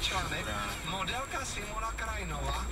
力ねモデルかシモラからいのは